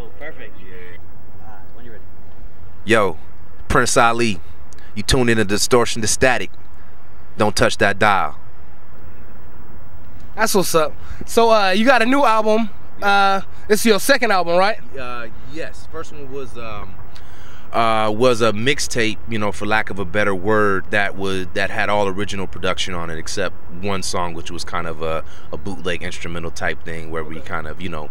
Oh, perfect. Yeah. All right, when you ready. Yo, Prince Ali, you tune in to Distortion 2 Static. Don't touch that dial. That's what's up. So uh, you got a new album. Uh, it's your second album, right? Uh, yes. First one was um, uh, was a mixtape, you know, for lack of a better word, that was that had all original production on it, except one song, which was kind of a, a bootleg instrumental type thing, where we kind of, you know,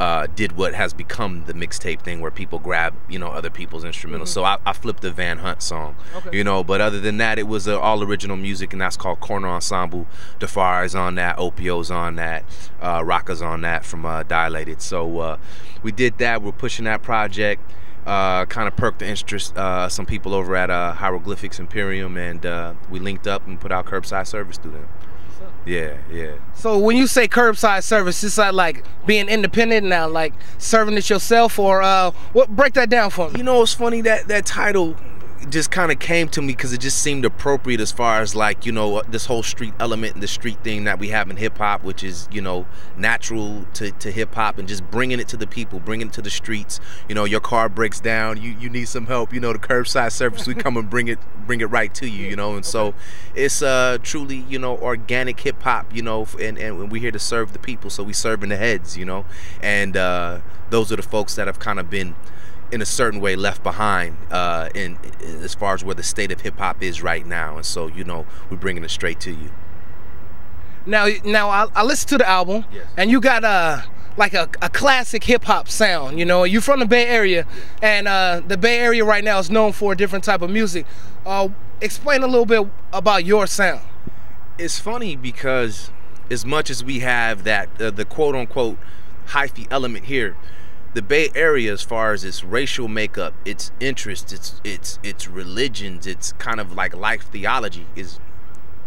uh, did what has become the mixtape thing, where people grab, you know, other people's instrumentals. So I, I flipped the Van Hunt song, Okay. you know. But other than that, it was uh, all original music, and that's called Corner Ensemble. Defari's on that, Opio's on that, uh, Rakaa's on that from uh, Dilated. So uh, we did that. We're pushing that project uh, kind of perked the interest uh, some people over at uh, Hieroglyphics Imperium, and uh, we linked up and put out curbside service through them. Yeah, yeah. So when you say curbside service, it's like like being independent now, like serving it yourself, or uh, what? Break that down for me. You know, it's funny that that title just kind of came to me because it just seemed appropriate as far as like you know this whole street element and the street thing that we have in hip hop, which is you know natural to, to hip hop and just bringing it to the people, bringing it to the streets. You know, your car breaks down, you you need some help. You know, the curbside service, we come and bring it bring it right to you. You know, and so it's uh truly you know organic hip hop. You know, and and we're here to serve the people, so we serving the heads. You know, and uh, those are the folks that have kind of been in a certain way left behind uh, in, in as far as where the state of hip hop is right now, and so you know we're bringing it straight to you. Now, now I, I listened to the album, Yes. and you got a like a, a classic hip hop sound. You know, you're from the Bay Area, and uh, the Bay Area right now is known for a different type of music. Uh, explain a little bit about your sound. It's funny because as much as we have that uh, the quote unquote hyphy element here, the Bay Area, as far as its racial makeup, its interests, its its its religions, its kind of like life theology is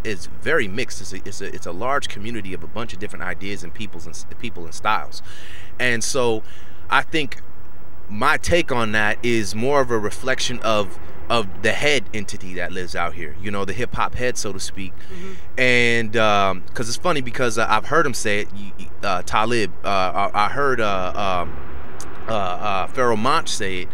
is very mixed. It's a, it's a it's a large community of a bunch of different ideas and peoples and people and styles, and so I think my take on that is more of a reflection of of the head entity that lives out here. You know, the hip hop head, so to speak. And because it's funny because uh, I've heard him say it. Uh, Talib. Uh, I, I heard uh, um, uh, uh, Pharoahe Monch say it.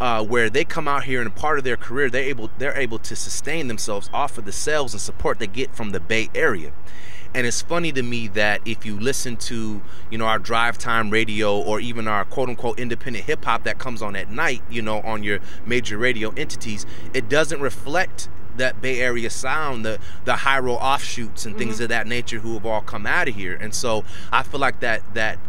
Uh, where they come out here and a part of their career they're able they're able to sustain themselves off of the sales and support they get from the Bay Area. And it's funny to me that if you listen to, you know, our drive time radio or even our quote unquote independent hip hop that comes on at night, you know, on your major radio entities, it doesn't reflect that Bay Area sound, the the Hiero offshoots and things of that nature who have all come out of here. And so I feel like that that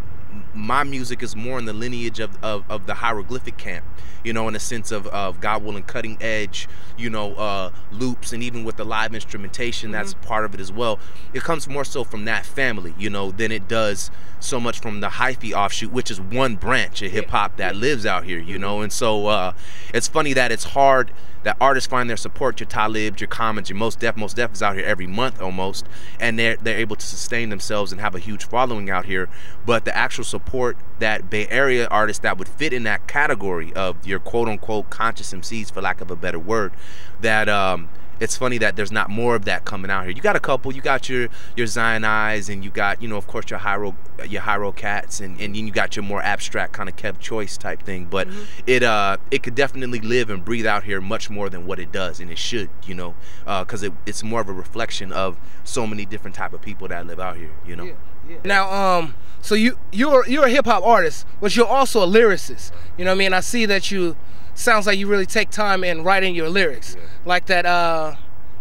my music is more in the lineage of, of, of the hieroglyphic camp you know in a sense of, of god willing cutting edge you know uh, loops and even with the live instrumentation that's part of it as well. It comes more so from that family you know than it does so much from the hyphy offshoot which is one branch of hip-hop that lives out here you know? And so uh, it's funny that it's hard that artists find their support your talib your commons your Mos Def Mos Def is out here every month almost and they're they're able to sustain themselves and have a huge following out here. But the actual support that bay area artists that would fit in that category of your quote unquote conscious mcs for lack of a better word that um it's funny that there's not more of that coming out here. You got a couple. You got your your Zion I, and you got you know of course your Hiero your Hiero Cats, and and then you got your more abstract kind of Kev Choice type thing. But it uh it could definitely live and breathe out here much more than what it does, and it should, you know, because it, it's more of a reflection of so many different type of people that live out here. You know. yeah. Now, um, so you you're you're a hip hop artist, but you're also a lyricist. You know what I mean? I see that you sounds like you really take time in writing your lyrics, like that uh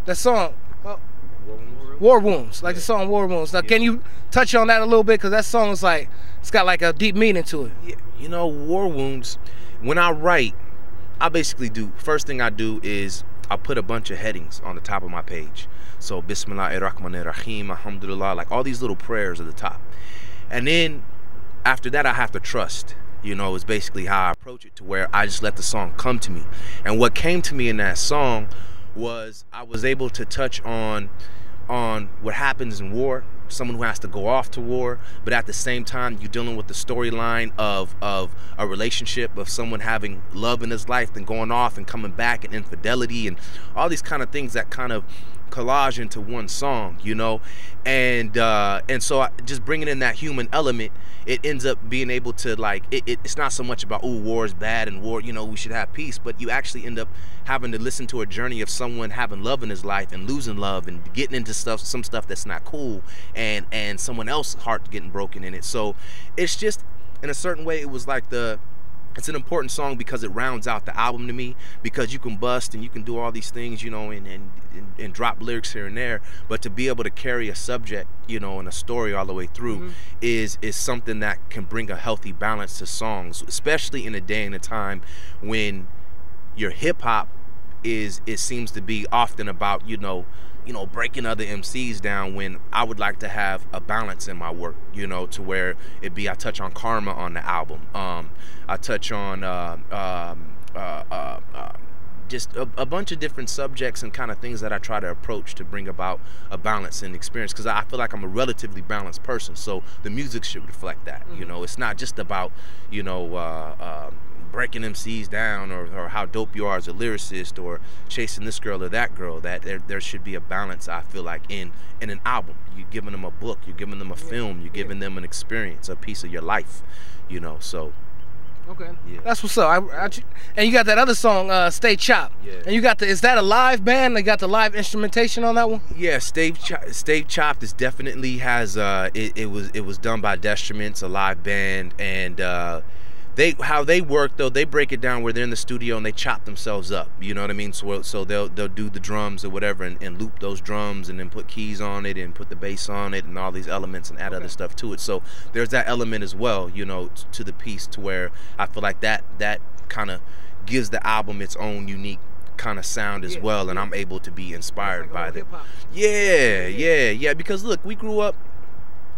that song. uh, War Wounds, like the song War Wounds. Now, can you touch on that a little bit? Because that song is like, it's got like a deep meaning to it. Yeah, you know, war wounds. When I write, I basically do. First thing I do is I put a bunch of headings on the top of my page. So Bismillah ar-Rahman ar-Rahim, Alhamdulillah, like all these little prayers at the top. And then after that, I have to trust. You know, is basically how I approach it to where I just let the song come to me. And what came to me in that song was I was able to touch on on what happens in war someone who has to go off to war but at the same time you're dealing with the storyline of of a relationship of someone having love in his life then going off and coming back and infidelity and all these kind of things that kind of collage into one song, you know, and uh, and so I, just bringing in that human element, it ends up being able to like it, it, it's not so much about oh war is bad and war, you know, we should have peace, but you actually end up having to listen to a journey of someone having love in his life and losing love and getting into stuff, some stuff that's not cool, and and someone else's heart getting broken in it. So it's just in a certain way, it was like the it's an important song because it rounds out the album to me because you can bust and you can do all these things you know and, and, and, and drop lyrics here and there but to be able to carry a subject you know and a story all the way through mm-hmm. is is something that can bring a healthy balance to songs especially in a day and a time when your hip hop is it seems to be often about you know you know, breaking other MCs down when I would like to have a balance in my work, you know, to where it be I touch on karma on the album. Um, I touch on uh, um, uh, uh, uh, just a, a, bunch of different subjects and kind of things that I try to approach to bring about a balance and experience because I feel like I'm a relatively balanced person. So the music should reflect that. Mm-hmm. You know, it's not just about, you know, uh, um, breaking MCs down or, or how dope you are as a lyricist or chasing this girl or that girl. That there, there should be a balance. I feel like in in an album, you're giving them a book, you're giving them a film, you're giving them an experience, a piece of your life. You know, so Okay. Yeah. That's what's up. I, I, and you got that other song, uh, Stay Chopped. Yeah. And you got the, is that a live band? They got the live instrumentation on that one? Yeah, Stay, Cho- Stay Chopped is definitely has, uh, it, it was, it was done by Destruments, a live band. And, uh, they how they work though they break it down where they're in the studio and they chop themselves up you know what i mean? So, so they'll they'll do the drums or whatever and, and loop those drums and then put keys on it and put the bass on it and all these elements and add okay. other stuff to it. So there's that element as well you know to the piece to where i feel like that that kind of gives the album its own unique kind of sound as yeah, well and i'm able to be inspired like by it yeah. yeah yeah because look we grew up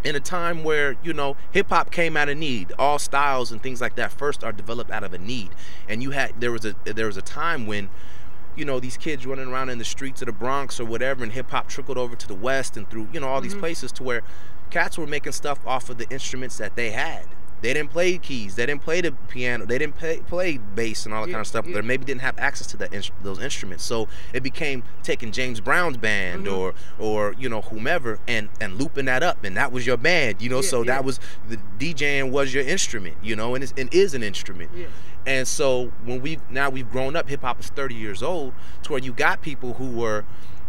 in a time where you know hip hop came out of need. All styles and things like that first are developed out of a need. And you had there was a there was a time when you know these kids running around in the streets of the Bronx or whatever and hip hop trickled over to the west and through you know all mm-hmm. these places to where cats were making stuff off of the instruments that they had they didn't play keys. They didn't play the piano. They didn't play, play bass and all that yeah, kind of stuff. Yeah. They maybe didn't have access to that in, those instruments. So it became taking James Brown's band mm-hmm. or or you know whomever and and looping that up, and that was your band. You know, yeah, so that was the DJing was your instrument. You know, and it's, it is an instrument. And so when we now we've grown up, hip hop is 30 years old, to where you got people who were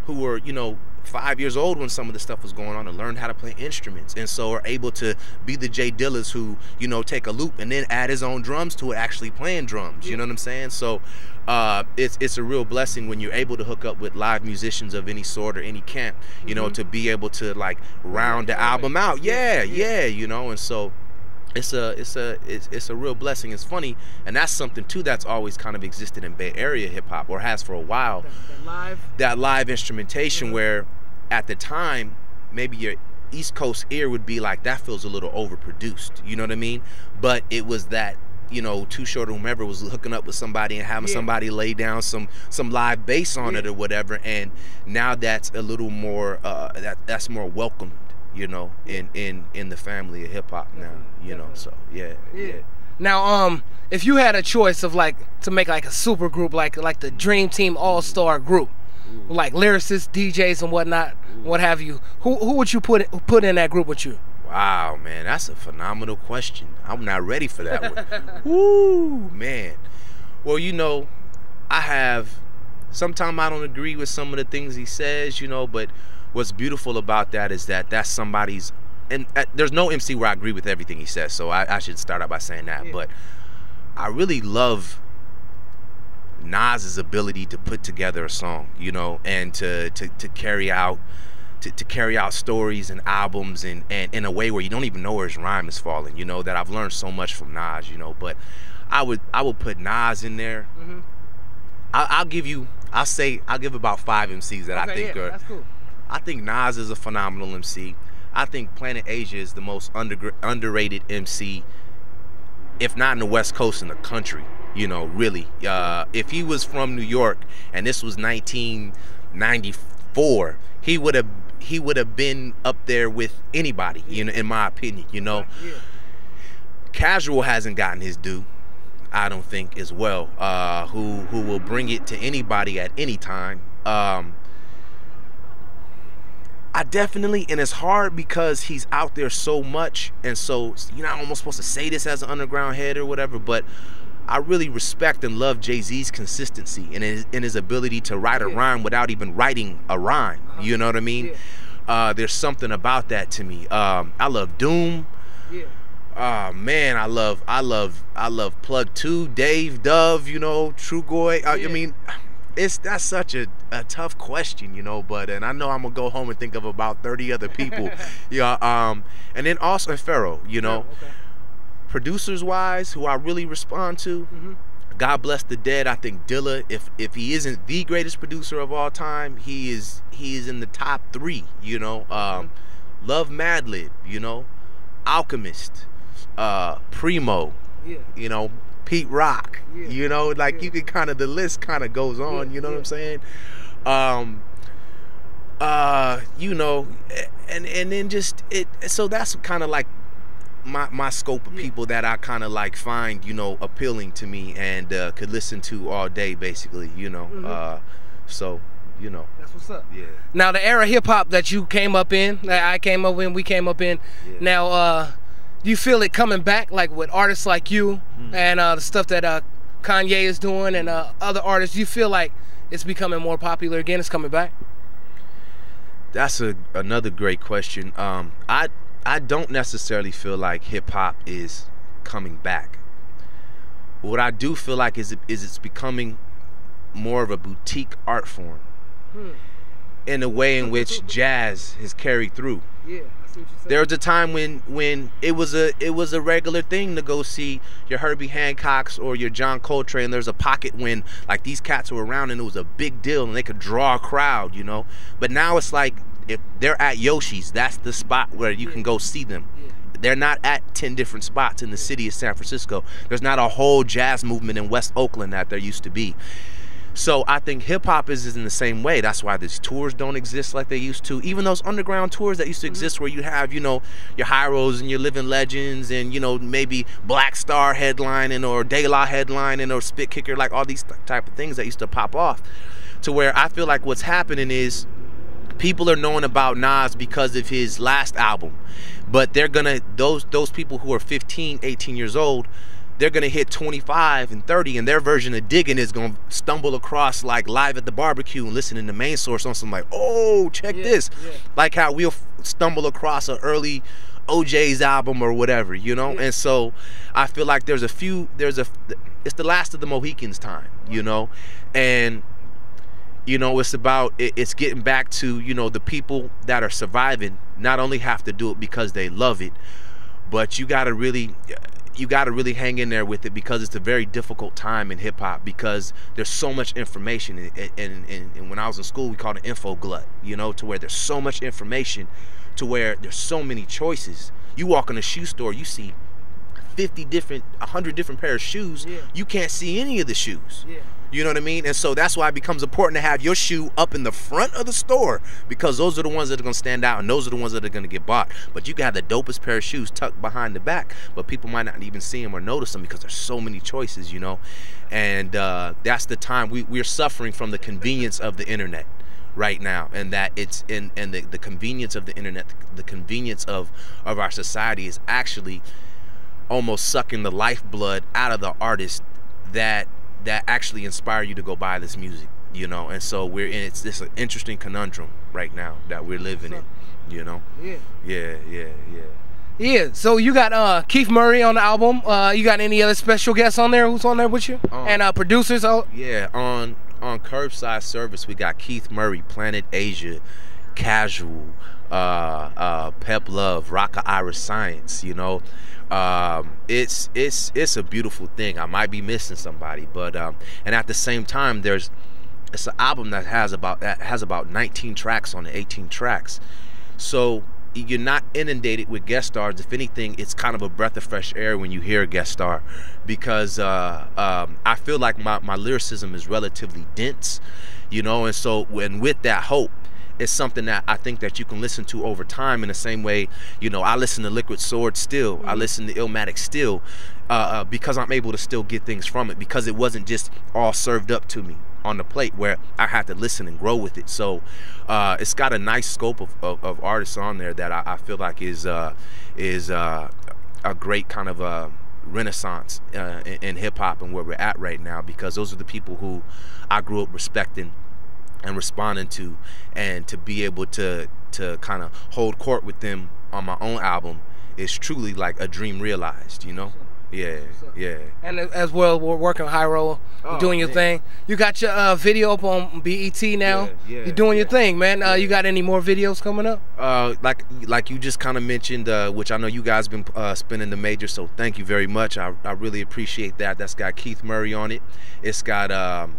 who were you know five years old when some of the stuff was going on and learned how to play instruments and so are able to be the Jay Dillas who you know take a loop and then add his own drums to it actually playing drums you know what I'm saying so uh, it's it's a real blessing when you're able to hook up with live musicians of any sort or any camp you know mm-hmm. to be able to like round the album out yeah yeah you know and so it's a it's a it's, it's a real blessing. It's funny, and that's something too that's always kind of existed in Bay Area hip hop or has for a while. That, that live that live instrumentation yeah. where at the time maybe your East Coast ear would be like that feels a little overproduced. You know what I mean? But it was that you know, Too Short or whomever was hooking up with somebody and having yeah. somebody lay down some some live bass on yeah. it or whatever, and now that's a little more uh, that that's more welcomed you know, in in in the family of hip hop now, you know. So yeah, yeah, yeah. Now, um, if you had a choice of like to make like a super group, like like the Dream Team All Star group, Like lyricists, DJs, and whatnot, what have you, who who would you put put in that group with you? Wow, man, that's a phenomenal question. I'm not ready for that one. Woo, man. Well, you know, I have. Sometimes I don't agree with some of the things he says, you know, but what's beautiful about that is that that's somebody's and uh, there's no MC where I agree with everything he says, so I, I should start out by saying that. Yeah. But I really love Nas's ability to put together a song, you know, and to to, to carry out to, to carry out stories and albums and, and in a way where you don't even know where his rhyme is falling, you know, that I've learned so much from Nas, you know. But I would I would put Nas in there. Mm-hmm. I, will give you I'll say I'll give about five MCs that okay, I think yeah, are cool. I think Nas is a phenomenal MC. I think Planet Asia is the most under, underrated MC, if not in the West Coast, in the country. You know, really. Uh, if he was from New York and this was 1994, he would have he would have been up there with anybody. You know, in my opinion. You know, yeah. Casual hasn't gotten his due. I don't think as well. Uh, who who will bring it to anybody at any time. Um, I definitely, and it's hard because he's out there so much, and so you're not almost supposed to say this as an underground head or whatever, but I really respect and love Jay Z's consistency and his, and his ability to write a rhyme without even writing a rhyme. Uh-huh. You know what I mean? Yeah. Uh, there's something about that to me. Um, I love Doom. Yeah. Oh man, I love, I love, I love Plug Two, Dave, Dove. You know, Trugoy. I, yeah. I mean, it's that's such a, a tough question, you know. But and I know I'm gonna go home and think of about 30 other people. yeah. Um, and then also Pharoahe. You know. Yeah, okay producers wise, who I really respond to, mm-hmm. God bless the dead. I think Dilla, if if he isn't the greatest producer of all time, he is he is in the top three. You know, um, mm-hmm. love Madlib. You know, Alchemist, uh, Primo. Yeah. You know, Pete Rock. Yeah. You know, like yeah. you can kind of the list kind of goes on. you know what I'm saying? Um, uh, you know, and and then just it. So that's kind of like my, my scope of people that I kind of like find, you know, appealing to me and uh, could listen to all day, basically, you know. Mm-hmm. Uh, so, you know. That's what's up. Yeah. Now, the era hip hop that you came up in, that I came up in, we came up in. Yeah. Now, uh, do you feel it coming back, like with artists like you mm-hmm. and uh, the stuff that uh, Kanye is doing and uh, other artists? You feel like it's becoming more popular again? It's coming back. That's a another great question. Um, I I don't necessarily feel like hip hop is coming back. What I do feel like is is it's becoming more of a boutique art form. Hmm. In a way in which jazz has carried through. Yeah. There was a time when when it was a it was a regular thing to go see your Herbie Hancocks or your John Coltrane. There's a pocket when like these cats were around and it was a big deal and they could draw a crowd, you know. But now it's like if they're at Yoshi's, that's the spot where you can go see them. They're not at 10 different spots in the city of San Francisco. There's not a whole jazz movement in West Oakland that there used to be. So I think hip hop is, is in the same way. That's why these tours don't exist like they used to. Even those underground tours that used to mm-hmm. exist where you have, you know, your Hieros and your living legends and, you know, maybe Black Star headlining or De La headlining or Spitkicker, like all these type of things that used to pop off. To where I feel like what's happening is people are knowing about Nas because of his last album. But they're gonna those those people who are 15, 18 years old, they're gonna hit 25 and 30, and their version of digging is gonna stumble across like live at the barbecue and listening to main source on some like, oh, check yeah, this, yeah. like how we'll stumble across an early OJ's album or whatever, you know. Yeah. And so I feel like there's a few, there's a, it's the last of the Mohicans time, you know, and you know it's about it's getting back to you know the people that are surviving not only have to do it because they love it but you got to really you got to really hang in there with it because it's a very difficult time in hip hop because there's so much information and, and, and, and when I was in school we called it info glut you know to where there's so much information to where there's so many choices. You walk in a shoe store you see 50 different 100 different pair of shoes yeah. you can't see any of the shoes. Yeah you know what I mean? And so that's why it becomes important to have your shoe up in the front of the store because those are the ones that are going to stand out and those are the ones that are going to get bought. But you can have the dopest pair of shoes tucked behind the back, but people might not even see them or notice them because there's so many choices, you know? And uh, that's the time we, we're suffering from the convenience of the internet right now and that it's in and the, the convenience of the internet the convenience of of our society is actually almost sucking the lifeblood out of the artist that that actually inspire you to go buy this music you know and so we're in it's this an interesting conundrum right now that we're living in you know yeah yeah yeah yeah yeah, so you got uh, Keith Murray on the album. Uh, you got any other special guests on there? Who's on there with you? Um, and uh, producers? Oh, yeah. On on Curbside Service, we got Keith Murray, Planet Asia, Casual, uh, uh, Pep Love, Rakaa Iriscience. You know, um, it's it's it's a beautiful thing. I might be missing somebody, but um, and at the same time, there's it's an album that has about that has about 19 tracks on it, 18 tracks. So you're not inundated with guest stars. If anything, it's kind of a breath of fresh air when you hear a guest star, because uh, um, I feel like my my lyricism is relatively dense, you know, and so when with that hope is something that I think that you can listen to over time in the same way, you know, I listen to Liquid Sword still, mm-hmm. I listen to Illmatic still, uh, uh, because I'm able to still get things from it because it wasn't just all served up to me on the plate where I have to listen and grow with it. So uh, it's got a nice scope of, of, of, artists on there that I, I feel like is uh, is uh, a great kind of a uh, renaissance uh, in, in hip hop and where we're at right now because those are the people who I grew up respecting and responding to and to be able to to kind of hold court with them on my own album is truly like a dream realized you know? Yeah yeah. And as well we're working Hiero oh, doing your man. thing. You got your uh, video up on BET now? Yeah, yeah, you're doing yeah. your thing man. Uh, you got any more videos coming up? Uh like like you just kind of mentioned uh, which I know you guys been uh, spinning the major so thank you very much. I, I really appreciate that. That's got Keith Murray on it. It's got um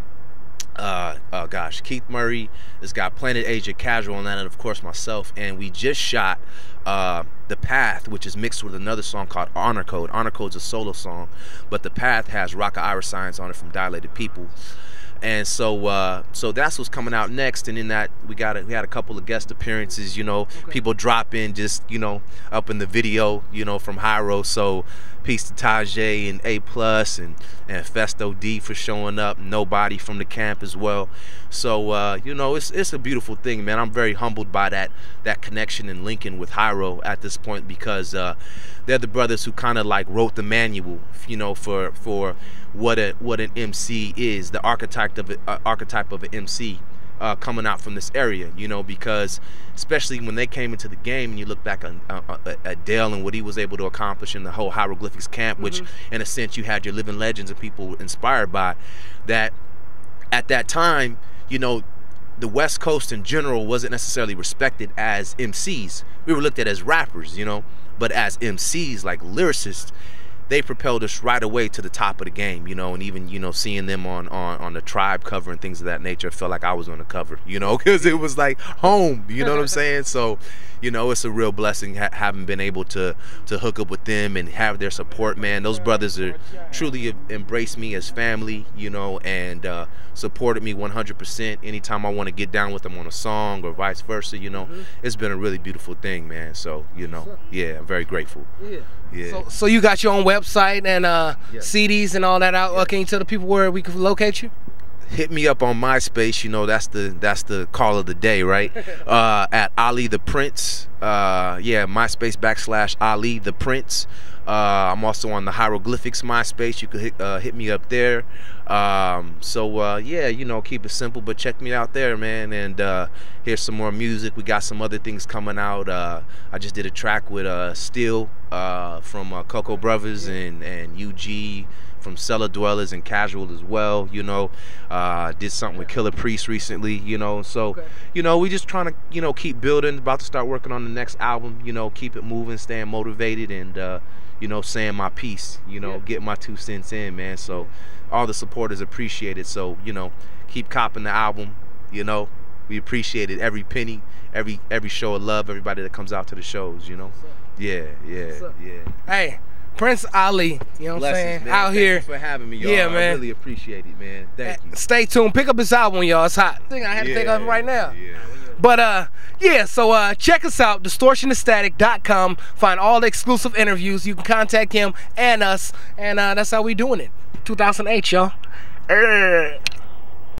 uh, oh gosh, Keith Murray has got Planet Asia Casual on that, and of course myself. And we just shot uh, The Path, which is mixed with another song called Honor Code. Honor Code's a solo song, but The Path has Rakaa Iriscience on it from Dilated People. And so, uh, so that's what's coming out next. And in that, we got a, we had a couple of guest appearances. You know, okay. people drop in just you know up in the video. You know, from Hiero. So Peace to Tajai and A Plus and and Phesto D for showing up. Nobody from the camp as well. So uh, you know, it's it's a beautiful thing, man. I'm very humbled by that that connection and linking with Hiero at this point because uh, they're the brothers who kind of like wrote the manual, you know, for for what a what an MC is, the archetype of a, uh, archetype of an MC uh, coming out from this area, you know, because especially when they came into the game and you look back on uh, at Dale and what he was able to accomplish in the whole hieroglyphics camp, which mm-hmm. in a sense you had your living legends and people were inspired by that at that time, you know, the West Coast in general wasn't necessarily respected as MCs. We were looked at as rappers, you know, but as MCs, like lyricists, they propelled us right away to the top of the game, you know, and even you know seeing them on on on the tribe cover and things of that nature felt like I was on the cover, you know, because it was like home, you know what I'm saying? So, you know, it's a real blessing ha- having been able to to hook up with them and have their support, man. Those brothers are truly embraced me as family, you know, and uh, supported me 100%. Anytime I want to get down with them on a song or vice versa, you know, mm-hmm. it's been a really beautiful thing, man. So, you know, yeah, I'm very grateful. Yeah. Yeah. So, so you got your own website and uh, CDs and all that out. Uh, can you tell the people where we can locate you? Hit me up on MySpace. You know that's the that's the call of the day, right? uh, at Ali the Prince. Uh, yeah, MySpace backslash Ali the Prince. Uh, I'm also on the hieroglyphics MySpace. You could hit, uh, hit me up there. Um, so uh, yeah, you know, keep it simple, but check me out there, man. And uh, here's some more music. We got some other things coming out. Uh, I just did a track with uh, Steele from Cocoa Brovaz and and UG from Cella Dwellas and Casual as well. You know, uh, did something with Killah Priest recently. You know, so okay. you know we just trying to you know keep building. About to start working on the next album. You know, keep it moving, staying motivated, and uh, you know saying my piece. You know, yeah. get my two cents in, man. So all the support is appreciated. So you know, keep copping the album. You know, we appreciate it every penny, every every show of love, everybody that comes out to the shows. You know, yeah, yeah, yeah. Hey. Prince Ali, you know what I'm saying? Man. Out Thank here. for having me, y'all. Yeah, man. I really appreciate it, man. Thank you. Stay tuned. Pick up his album, y'all. It's hot. I think I had to think of right now. Yeah. But uh, yeah, so uh, check us out, distortion2static.com. Find all the exclusive interviews. You can contact him and us, and uh, that's how we doing it. 2008, y'all.